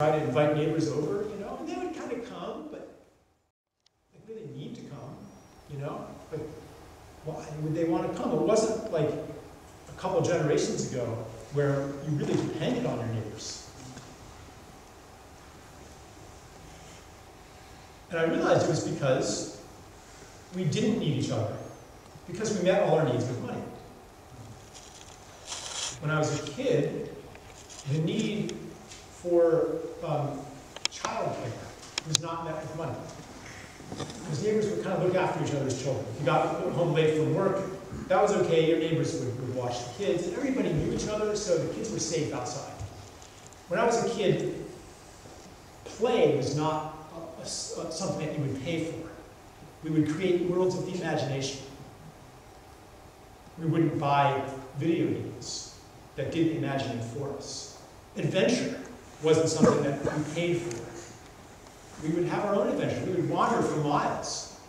try to invite neighbors over, you know, and they would kind of come, but they really need to come, you know, but why would they want to come? It wasn't like a couple generations ago where you really depended on your neighbors. And I realized it was because we didn't need each other, because we met all our needs with money. When I was a kid, the need for um, childcare was not met with money. Because neighbors would kind of look after each other's children. If you got home late from work, that was okay. Your neighbors would, would watch the kids, and everybody knew each other, so the kids were safe outside. When I was a kid, play was not a, a, something that you would pay for. We would create worlds of the imagination. We wouldn't buy video games that did the imagining for us. Adventure wasn't something that we paid for. We would have our own adventure. We would wander for miles,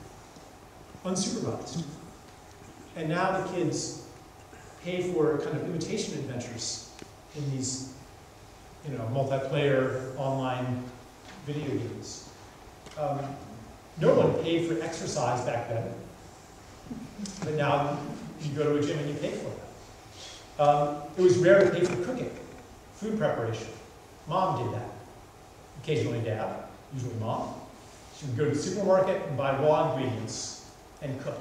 unsupervised. And now the kids pay for kind of imitation adventures in these, you know, multiplayer online video games. Um, no one paid for exercise back then, but now you go to a gym and you pay for it. Um, it was rare to pay for cooking, food preparation. Mom did that. Occasionally dad, usually mom. She would go to the supermarket and buy raw ingredients and cook.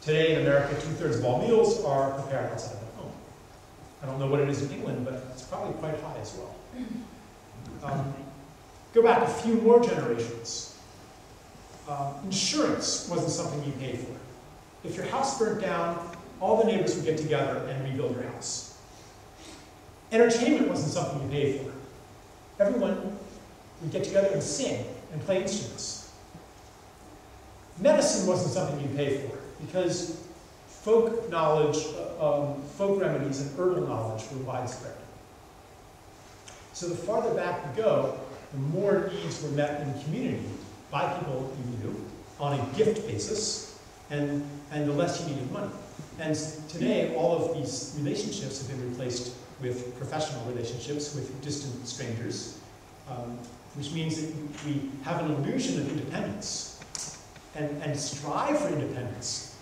Today in America, two-thirds of all meals are prepared outside the home. I don't know what it is in England, but it's probably quite high as well. Um, go back a few more generations. Um, insurance wasn't something you paid for. If your house burnt down, all the neighbors would get together and rebuild your house. Entertainment wasn't something you paid for. Everyone would get together and sing and play instruments. Medicine wasn't something you paid for because folk knowledge, um, folk remedies and herbal knowledge were widespread. So the farther back you go, the more needs were met in the community by people you knew on a gift basis, and, and the less you needed money. And today, all of these relationships have been replaced with professional relationships with distant strangers, um, which means that we have an illusion of independence and, and strive for independence.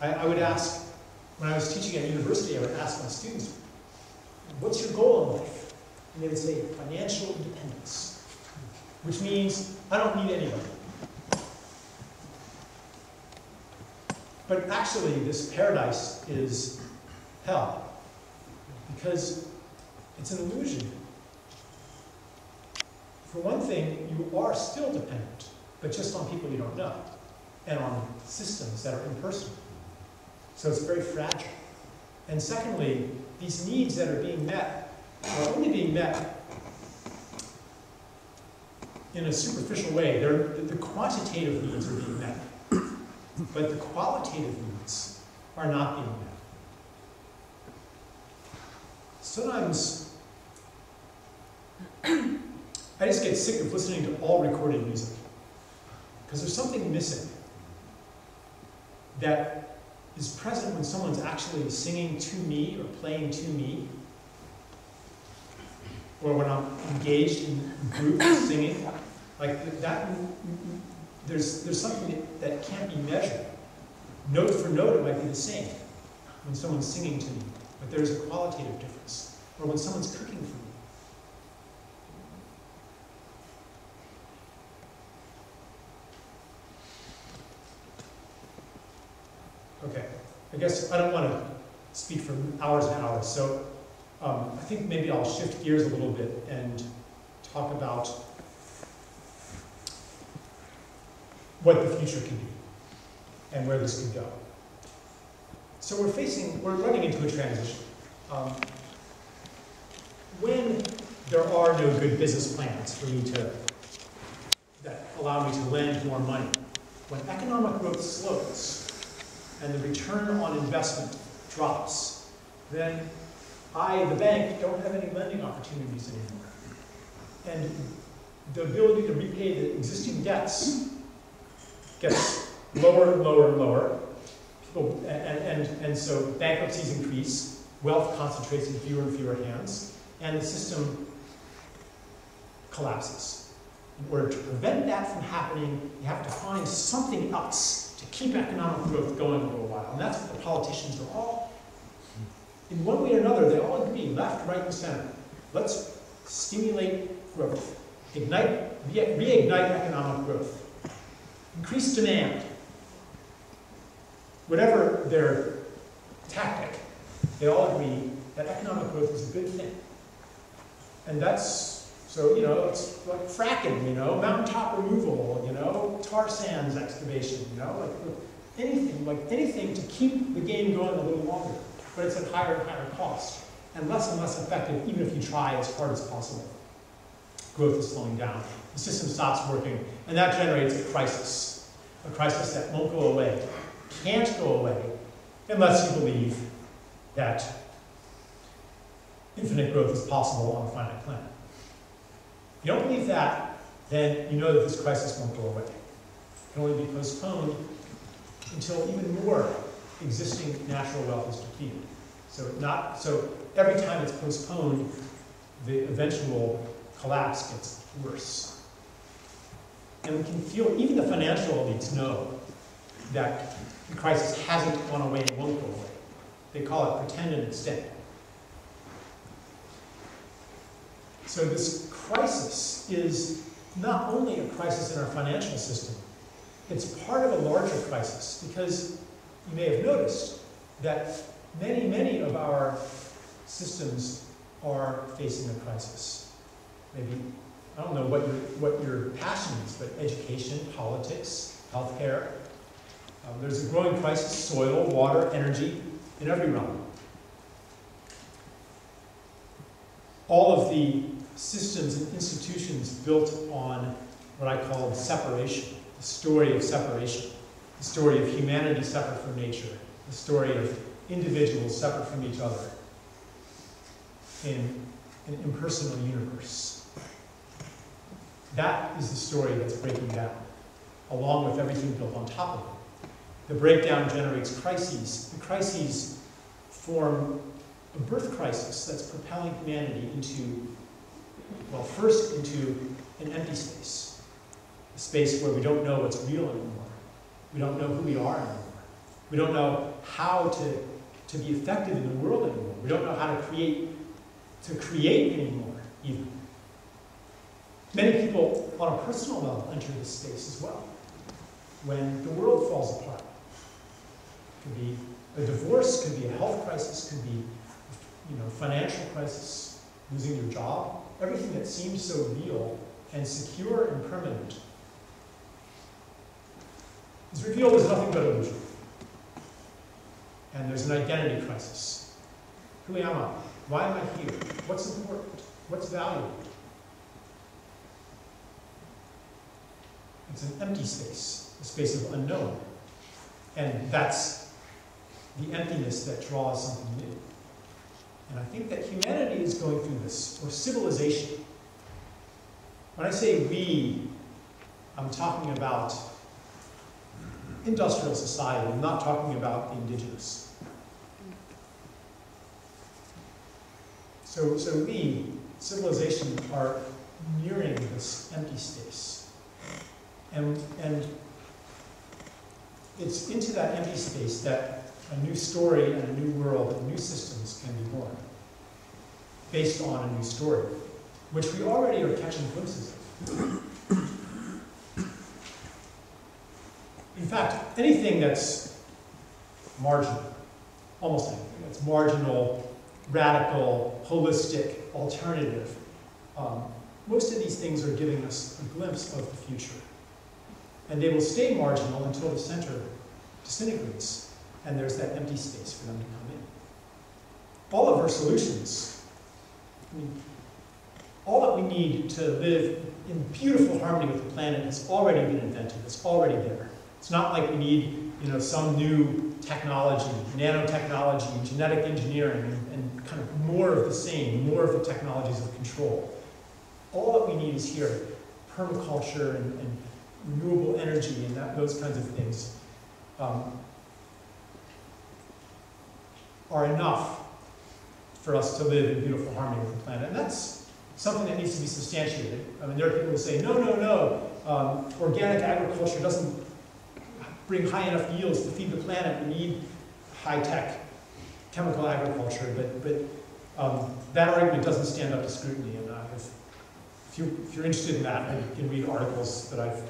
I, I would ask, when I was teaching at university, I would ask my students, what's your goal in life? And they would say, financial independence, which means I don't need anybody. But actually, this paradise is hell because it's an illusion. For one thing, you are still dependent, but just on people you don't know, and on systems that are impersonal. So it's very fragile. And secondly, these needs that are being met are only being met in a superficial way. They're, the quantitative needs are being met, but the qualitative needs are not being met. Sometimes I just get sick of listening to all recorded music because there's something missing that is present when someone's actually singing to me or playing to me or when I'm engaged in group singing, like that, there's, there's something that, that can't be measured. Note for note, it might be the same when someone's singing to me, but there's a qualitative difference. Or when someone's cooking for me. Okay, I guess I don't want to speak for hours and hours, so um, I think maybe I'll shift gears a little bit and talk about what the future can be and where this could go. So we're facing, we're running into a transition. Um, when there are no good business plans for me to, that allow me to lend more money, when economic growth slows and the return on investment drops, then I, the bank, don't have any lending opportunities anymore. And the ability to repay the existing debts gets lower and lower and lower. People, and, and, and so bankruptcies increase, wealth concentrates in fewer and fewer hands, and the system collapses. In order to prevent that from happening, you have to find something else to keep economic growth going for a while. And that's what the politicians are all, in one way or another, they all agree, left, right, and center. Let's stimulate growth, ignite, re reignite economic growth, increase demand. Whatever their tactic, they all agree that economic growth is a good thing. And that's, so, you know, it's like fracking, you know, mountaintop removal, you know, tar sands excavation, you know, like anything, like anything to keep the game going a little longer. But it's at higher and higher cost and less and less effective even if you try as hard as possible. Growth is slowing down. The system stops working, and that generates a crisis. A crisis that won't go away, can't go away, unless you believe that infinite growth is possible on a finite planet. If you don't believe that, then you know that this crisis won't go away. It can only be postponed until even more existing natural wealth is depleted. So not so every time it's postponed, the eventual collapse gets worse. And we can feel, even the financial elites know that the crisis hasn't gone away and won't go away. They call it pretend and instead. So this crisis is not only a crisis in our financial system, it's part of a larger crisis because you may have noticed that many, many of our systems are facing a crisis. Maybe, I don't know what your, what your passion is, but education, politics, healthcare. Um, there's a growing crisis, soil, water, energy, in every realm. All of the systems and institutions built on what I call separation, the story of separation, the story of humanity separate from nature, the story of individuals separate from each other in an impersonal universe. That is the story that's breaking down, along with everything built on top of it. The breakdown generates crises. The crises form a birth crisis that's propelling humanity into, well, first into an empty space, a space where we don't know what's real anymore. We don't know who we are anymore. We don't know how to to be effective in the world anymore. We don't know how to create, to create anymore, even. Many people, on a personal level, enter this space as well. When the world falls apart, could be a divorce, could be a health crisis, could be, you know, financial crisis, losing your job, everything that seems so real and secure and permanent is revealed as nothing but illusion and there's an identity crisis. Who am I? Why am I here? What's important? What's valuable? It's an empty space, a space of unknown. And that's the emptiness that draws something new. And I think that humanity is going through this, or civilization. When I say we, I'm talking about industrial society. I'm not talking about the indigenous. So, so we, civilization, are nearing this empty space. And, and it's into that empty space that a new story and a new world and new systems can be born, based on a new story, which we already are catching glimpses of. In fact, anything that's marginal, almost anything that's marginal, radical, holistic, alternative, um, most of these things are giving us a glimpse of the future. And they will stay marginal until the center disintegrates and there's that empty space for them to come in. All of our solutions, I mean, all that we need to live in beautiful harmony with the planet has already been invented, it's already there. It's not like we need you know, some new technology, nanotechnology, genetic engineering, and, and kind of more of the same, more of the technologies of control. All that we need is here, permaculture and, and renewable energy and that, those kinds of things um, are enough for us to live in beautiful harmony with the planet. And that's something that needs to be substantiated. I mean, there are people who say, no, no, no, um, organic agriculture doesn't bring high enough yields to feed the planet. We need high-tech chemical agriculture. But, but um, that argument doesn't stand up to scrutiny. And uh, if, if, you, if you're interested in that, you can read articles that I've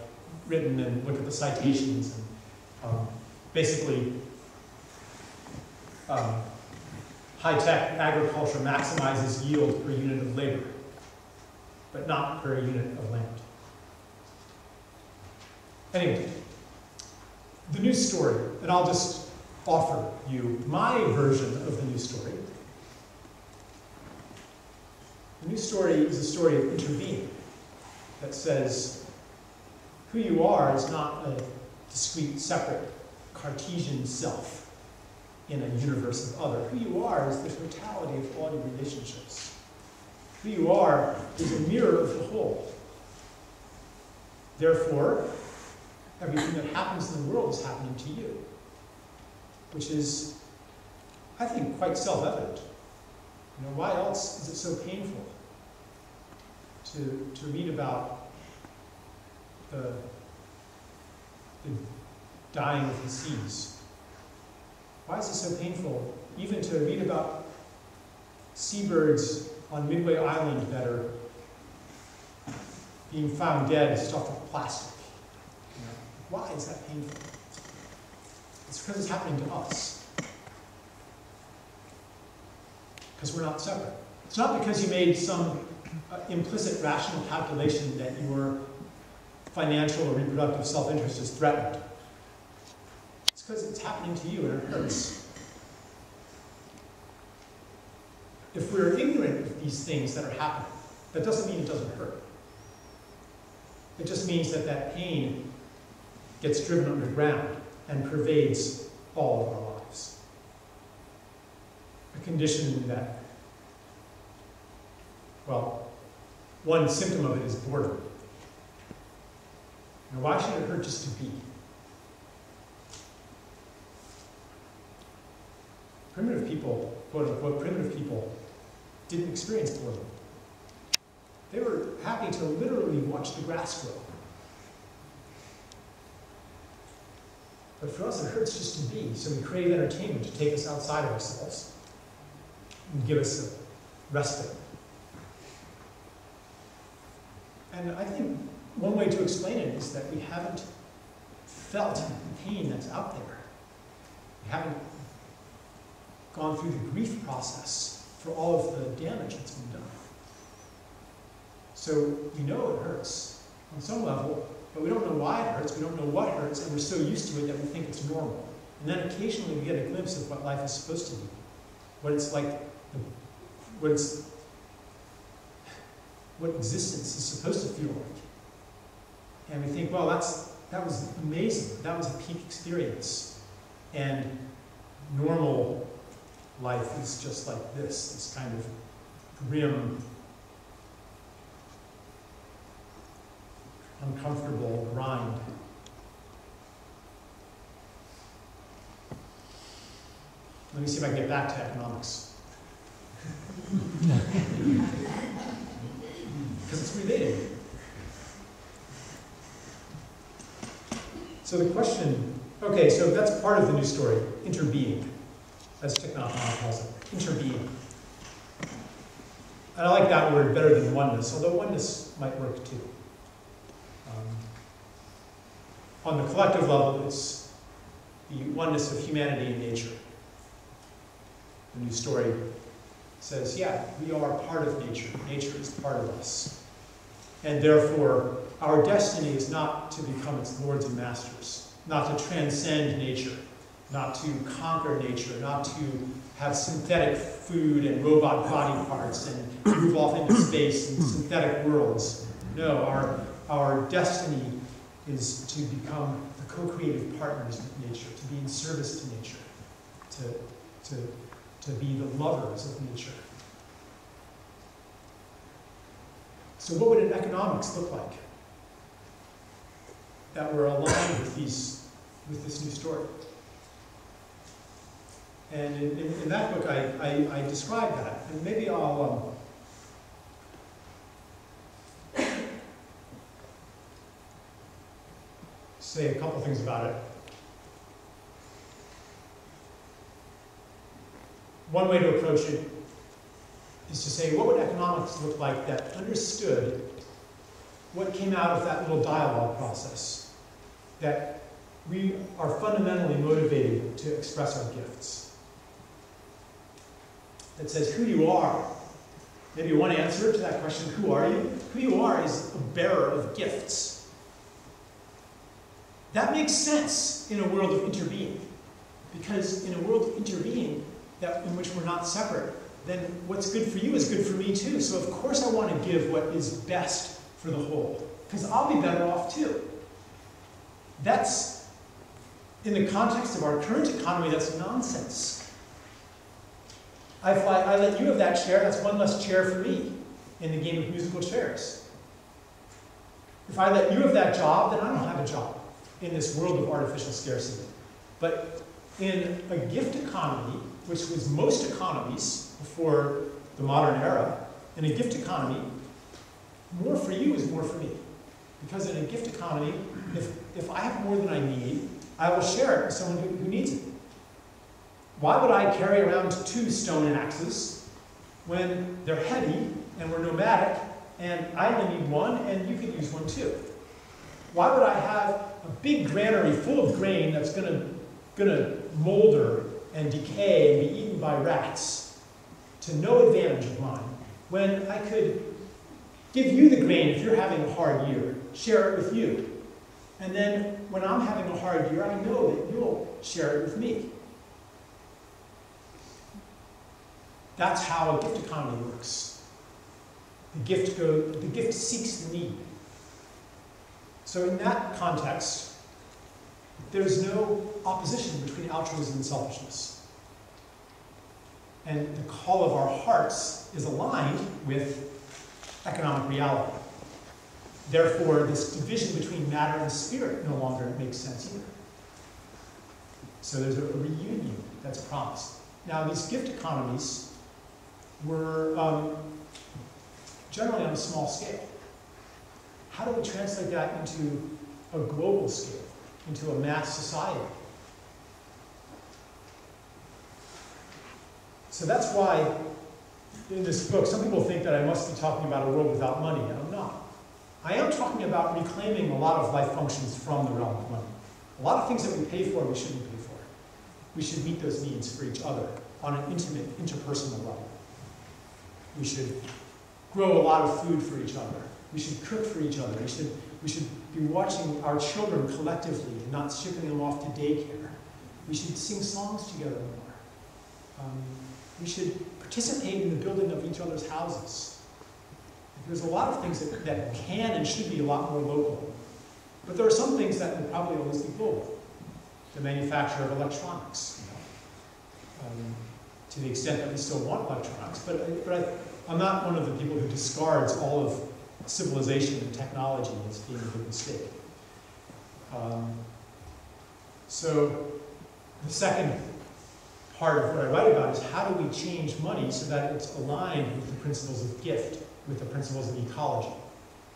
written and look at the citations. And, um, basically, um, high-tech agriculture maximizes yield per unit of labor, but not per unit of land. Anyway, the news story, and I'll just offer you my version of the news story. The news story is a story of interbeing that says who you are is not a discrete, separate Cartesian self in a universe of other. Who you are is the totality of all your relationships. Who you are is a mirror of the whole. Therefore, everything that happens in the world is happening to you, which is, I think, quite self-evident. You know, why else is it so painful to, to read about the, the dying of the seas? Why is it so painful even to read about seabirds on Midway Island that are being found dead stuffed with plastic? Why is that painful? It's because it's happening to us. Because we're not separate. It's not because you made some uh, implicit rational calculation that your financial or reproductive self-interest is threatened because it's happening to you and it hurts. If we're ignorant of these things that are happening, that doesn't mean it doesn't hurt. It just means that that pain gets driven underground and pervades all of our lives. A condition that, well, one symptom of it is boredom. Now, why should it hurt just to be? Primitive people, quote unquote, primitive people, didn't experience boredom. They were happy to literally watch the grass grow. But for us, it hurts just to be, so we crave entertainment to take us outside of ourselves and give us a respite. And I think one way to explain it is that we haven't felt the pain that's out there. We haven't gone through the grief process for all of the damage that's been done. So we know it hurts on some level, but we don't know why it hurts, we don't know what hurts, and we're so used to it that we think it's normal. And then occasionally we get a glimpse of what life is supposed to be, what it's like, what it's, what existence is supposed to feel like. And we think, well, that's, that was amazing. That was a peak experience. And normal life is just like this, this kind of grim, uncomfortable grind. Let me see if I can get back to economics. Because it's related. So the question, okay, so that's part of the new story, interbeing as Thich Nhat Hanh calls it, interbeing. And I like that word better than oneness, although oneness might work too. Um, on the collective level, it's the oneness of humanity and nature. The new story says, yeah, we are part of nature. Nature is part of us. And therefore, our destiny is not to become its lords and masters, not to transcend nature, not to conquer nature, not to have synthetic food and robot body parts and move off into space and synthetic worlds. No, our, our destiny is to become the co-creative partners with nature, to be in service to nature, to, to, to be the lovers of nature. So what would an economics look like that were aligned with, these, with this new story? And in, in, in that book, I, I, I, describe that. And maybe I'll. Um, say a couple things about it. One way to approach it is to say, what would economics look like that understood what came out of that little dialogue process? That we are fundamentally motivated to express our gifts. That says who you are. Maybe one answer to that question, who are you? Who you are is a bearer of gifts. That makes sense in a world of interbeing. Because in a world of interbeing, that, in which we're not separate, then what's good for you is good for me too. So of course I want to give what is best for the whole. Because I'll be better off too. That's, in the context of our current economy, that's nonsense. I, I let you have that chair, that's one less chair for me in the game of musical chairs. If I let you have that job, then I don't have a job in this world of artificial scarcity. But in a gift economy, which was most economies before the modern era, in a gift economy, more for you is more for me. Because in a gift economy, if, if I have more than I need, I will share it with someone who, who needs it. Why would I carry around two stone axes when they're heavy and we're nomadic and I only need one and you could use one too? Why would I have a big granary full of grain that's going to gonna molder and decay and be eaten by rats to no advantage of mine when I could give you the grain if you're having a hard year, share it with you. And then when I'm having a hard year, I know that you'll share it with me. That's how a gift economy works. The gift, go, the gift seeks the need. So in that context, there's no opposition between altruism and selfishness. And the call of our hearts is aligned with economic reality. Therefore, this division between matter and spirit no longer makes sense either. So there's a reunion that's promised. Now, these gift economies were um, generally on a small scale. How do we translate that into a global scale, into a mass society? So that's why in this book, some people think that I must be talking about a world without money, and I'm not. I am talking about reclaiming a lot of life functions from the realm of money. A lot of things that we pay for, we shouldn't pay for. We should meet those needs for each other on an intimate, interpersonal level. We should grow a lot of food for each other. We should cook for each other. We should, we should be watching our children collectively and not shipping them off to daycare. We should sing songs together more. Um, we should participate in the building of each other's houses. There's a lot of things that, that can and should be a lot more local. But there are some things that will probably always be global. The manufacture of electronics, you know. um, to the extent that we still want electronics. But, but I, I'm not one of the people who discards all of civilization and technology as being a big mistake. Um, so the second part of what I write about is how do we change money so that it's aligned with the principles of gift, with the principles of ecology.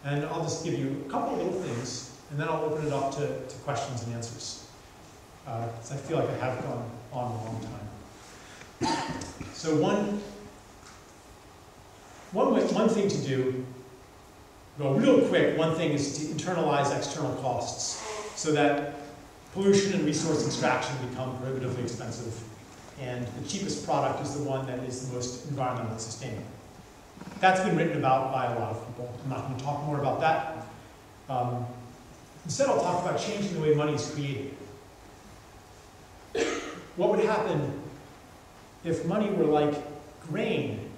And I'll just give you a couple little things, and then I'll open it up to, to questions and answers. Uh, I feel like I have gone on a long time. So one, one, way, one thing to do, well, real quick, one thing is to internalize external costs so that pollution and resource extraction become prohibitively expensive and the cheapest product is the one that is the most environmentally sustainable. That's been written about by a lot of people. I'm not going to talk more about that. Um, instead, I'll talk about changing the way money is created. What would happen if money were like grain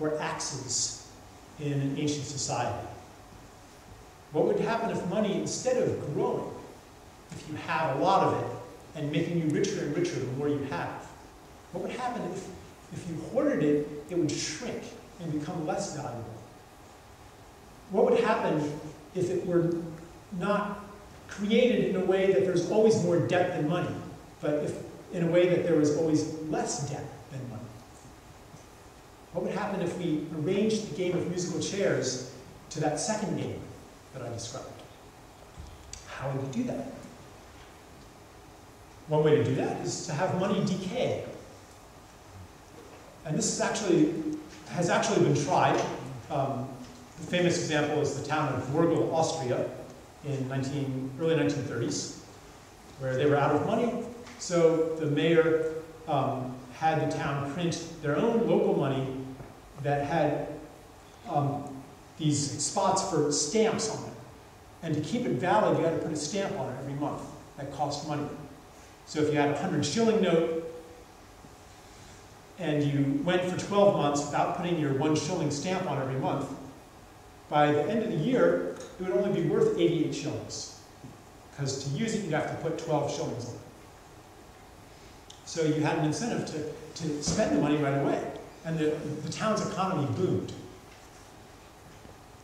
or axes in an ancient society? What would happen if money, instead of growing, if you have a lot of it and making you richer and richer the more you have? What would happen if, if you hoarded it, it would shrink and become less valuable? What would happen if it were not created in a way that there's always more debt than money, but if in a way that there was always less debt? What would happen if we arranged the game of musical chairs to that second game that I described? How would we do that? one way to do that is to have money decay. And this is actually, has actually been tried. Um, the famous example is the town of Wörgl, Austria, in 19, early 1930s, where they were out of money. So the mayor um, had the town print their own local money that had um, these spots for stamps on it. And to keep it valid, you had to put a stamp on it every month. That cost money. So if you had a 100 shilling note and you went for 12 months without putting your one shilling stamp on every month, by the end of the year, it would only be worth 88 shillings. Because to use it, you'd have to put 12 shillings on it. So you had an incentive to, to spend the money right away. And the, the town's economy boomed.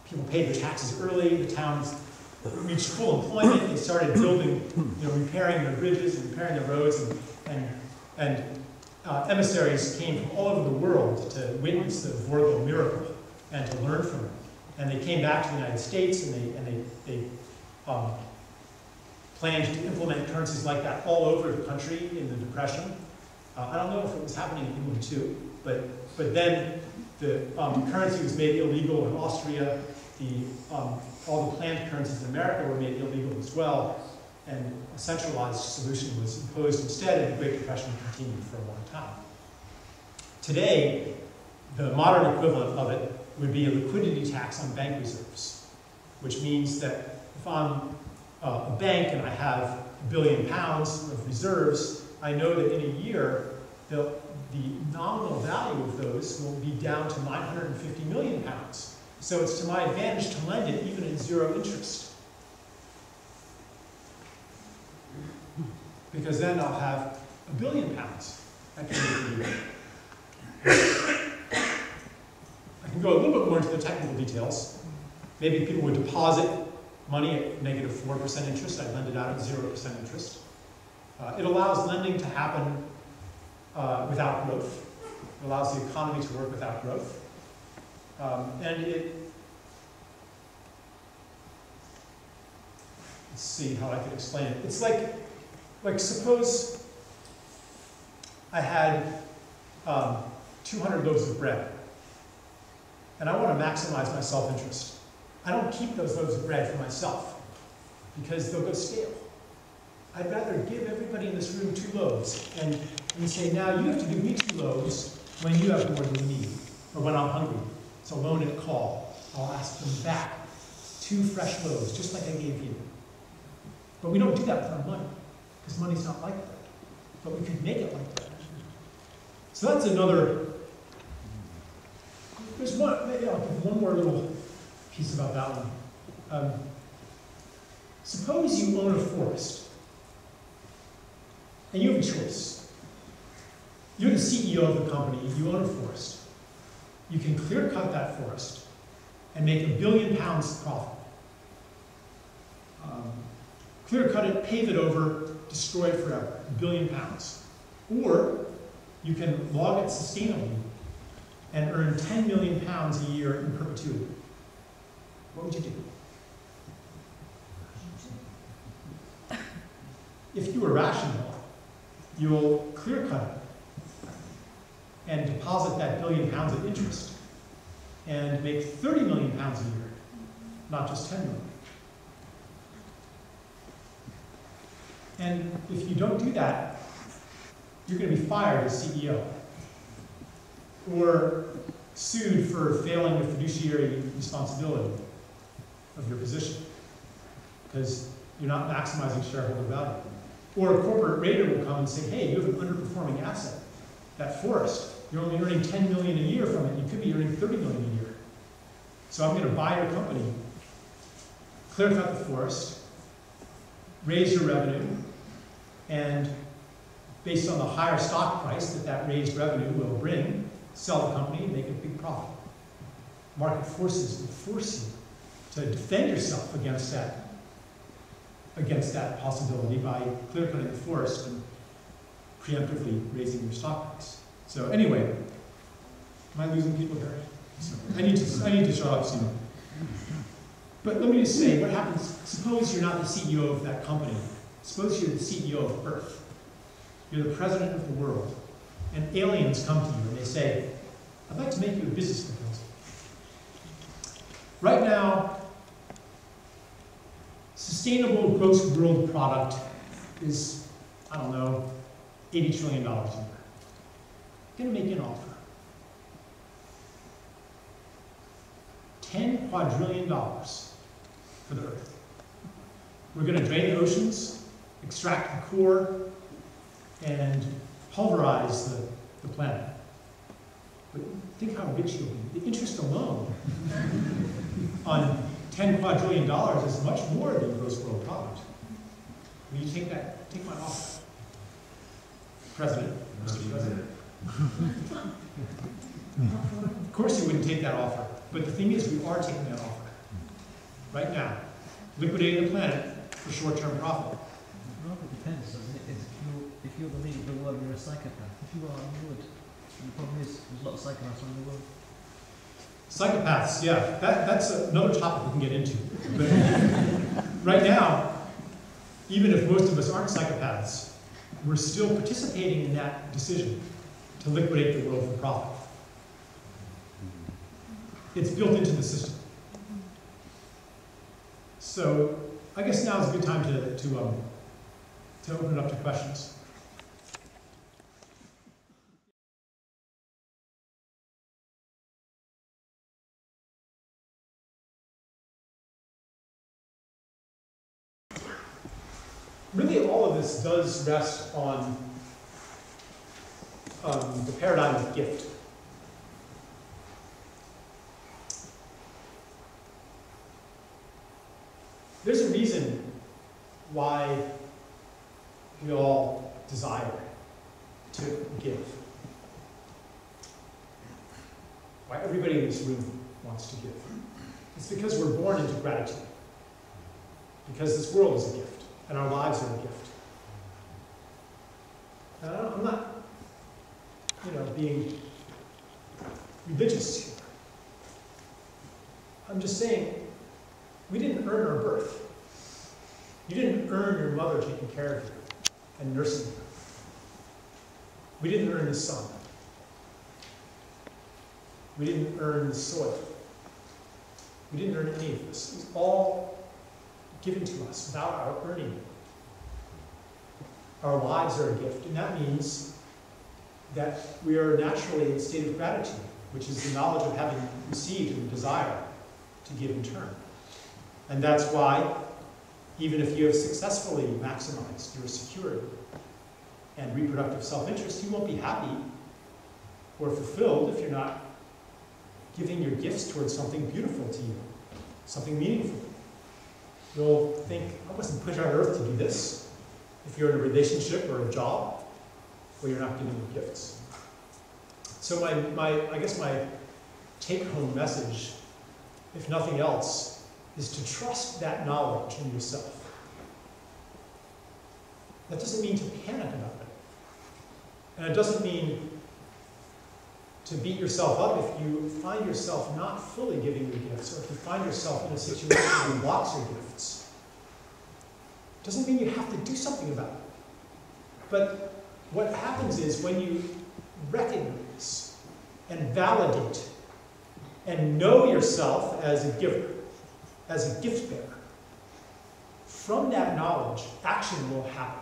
People paid their taxes early, the towns reached full employment, they started building, you know, repairing their bridges and repairing their roads, and, and, and uh, emissaries came from all over the world to witness the Wörgl miracle and to learn from it. And they came back to the United States and they, and they, they um, planned to implement currencies like that all over the country in the Depression. Uh, I don't know if it was happening in England too, but, but then the um, currency was made illegal in Austria. The, um, all the planned currencies in America were made illegal as well, and a centralized solution was imposed instead, and the Great Depression continued for a long time. Today, the modern equivalent of it would be a liquidity tax on bank reserves, which means that if I'm uh, a bank and I have a billion pounds of reserves, I know that in a year, the, the nominal value of those will be down to 950 million pounds. So it's to my advantage to lend it even at zero interest. Because then I'll have a billion pounds at the end of the year. I can go a little bit more into the technical details. Maybe people would deposit money at negative 4% interest. I'd lend it out at 0% interest. Uh, it allows lending to happen uh, without growth. It allows the economy to work without growth. Um, and it, let's see how I can explain it. It's like, like suppose I had um, 200 loaves of bread, and I want to maximize my self-interest. I don't keep those loaves of bread for myself because they'll go stale. I'd rather give everybody in this room two loaves and, and say, now you have to give me two loaves when you have more than me, or when I'm hungry. It's a loan at call. I'll ask them back two fresh loaves, just like I gave you. But we don't do that with our money, because money's not like that. But we could make it like that. So that's another, there's one, maybe I'll give one more little piece about that one. Um, suppose you own a forest, and you have a choice. You're the CEO of the company, you own a forest. You can clear cut that forest and make a billion pounds profit. Um, clear cut it, pave it over, destroy it forever, a billion pounds. Or you can log it sustainably and earn 10 million pounds a year in perpetuity. What would you do? If you were rational, you'll clear cut it and deposit that billion pounds of interest and make 30 million pounds a year, not just 10 million. And if you don't do that, you're going to be fired as CEO or sued for failing the fiduciary responsibility of your position because you're not maximizing shareholder value. Or a corporate raider will come and say, hey, you have an underperforming asset. That forest, you're only earning 10 million a year from it. You could be earning 30 million a year. So I'm going to buy your company, clear cut the forest, raise your revenue, and based on the higher stock price that that raised revenue will bring, sell the company and make a big profit. Market forces will force you to defend yourself against that, against that possibility by clear cutting the forest and preemptively raising your stock price. So anyway, am I losing people here? So I need to I need to shut up soon. But let me just say, what happens, suppose you're not the CEO of that company. Suppose you're the CEO of Earth. you're the president of the world, and aliens come to you and they say, I'd like to make you a business proposal. Right now, sustainable gross world product is, I don't know, $80 trillion a year. I'm going to make you an offer. $10 quadrillion for the Earth. We're going to drain the oceans, extract the core, and pulverize the, the planet. But think how rich you'll be. The interest alone on $10 quadrillion is much more than gross world product. Will you take that, take my offer? President, Mr. President. of course you wouldn't take that offer, but the thing is we are taking that offer. Right now. Liquidating the planet for short-term profit. Well, it depends, doesn't it? If you, if you believe the world, you're a psychopath. If you are, you would. And the problem is, there's a lot of psychopaths around the world. Psychopaths, yeah, that, that's another topic we can get into. But right now, even if most of us aren't psychopaths, we're still participating in that decision to liquidate the world for profit. It's built into the system. So I guess now is a good time to, to, um, to open it up to questions. Really, all of this does rest on um, the paradigm of gift. There's a reason why we all desire to give. Why everybody in this room wants to give. It's because we're born into gratitude. Because this world is a gift, and our lives are a gift. I'm not, you know, being religious here. I'm just saying we didn't earn our birth. You didn't earn your mother taking care of you and nursing you. We didn't earn the sun. We didn't earn the soil. We didn't earn any of this. It was all given to us without our earning it. Our lives are a gift, and that means that we are naturally in a state of gratitude, which is the knowledge of having received and desire to give in turn. And that's why, even if you have successfully maximized your security and reproductive self-interest, you won't be happy or fulfilled if you're not giving your gifts towards something beautiful to you, something meaningful. You'll think, I wasn't put on earth to do this. If you're in a relationship or a job where you're not giving gifts. So my, my I guess my take-home message, if nothing else, is to trust that knowledge in yourself. That doesn't mean to panic about it. And it doesn't mean to beat yourself up if you find yourself not fully giving your gifts, or if you find yourself in a situation where you blocks your gifts. Doesn't mean you have to do something about it. But what happens is when you recognize and validate and know yourself as a giver, as a gift bearer. From that knowledge, action will happen.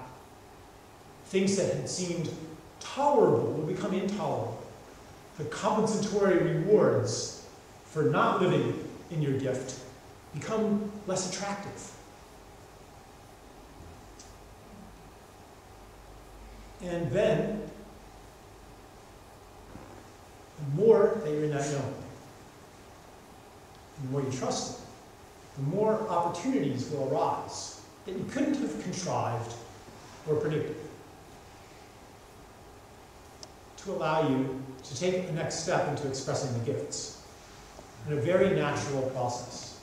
Things that had seemed tolerable will become intolerable. The compensatory rewards for not living in your gift become less attractive. And then, the more that you're in that zone, the more you trust it, the more opportunities will arise that you couldn't have contrived or predicted to allow you to take the next step into expressing the gifts in a very natural process.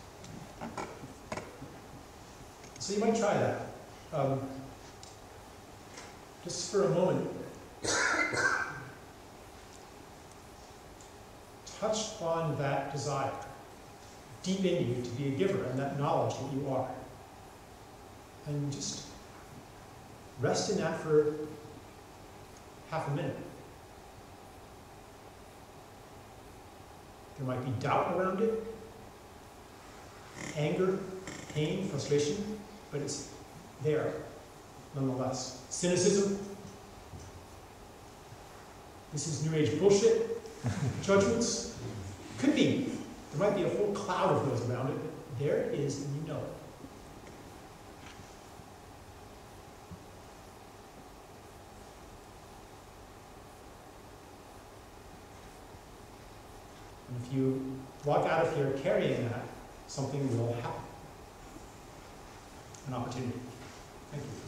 So you might try that. Um, just for a moment, touch on that desire deep in you to be a giver and that knowledge that you are. And just rest in that for half a minute. There might be doubt around it, anger, pain, frustration, but it's there nonetheless. Cynicism. This is New Age bullshit. Judgments. Could be. There might be a whole cloud of those around it, but there it is, and you know it. walk out of here carrying that, something will happen. An opportunity. Thank you.